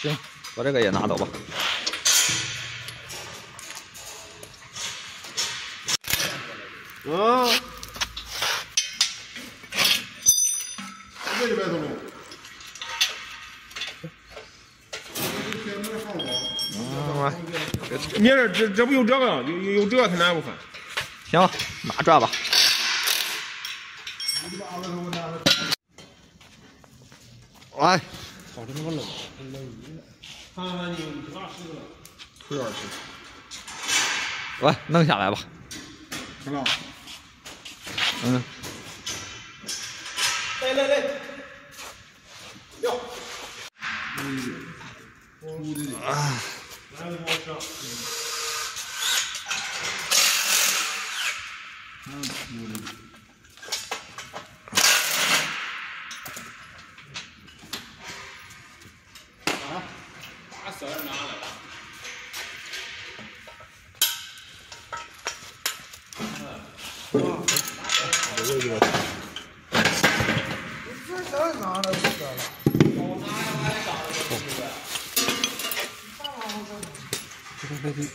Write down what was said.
行，把这个也拿走吧。啊！这里边走路。嗯，你这这这不有这个，有有有这个，他哪不分？行了，拿这吧。来，好这么冷，冷看看你多大尺子了？有点尺。来，弄下来吧。知道。嗯。来来来，要。嗯。啊。来，我吃。嗯。小人拿来了。嗯。哇，这个这个。这拿来就得了。我拿呀，البديل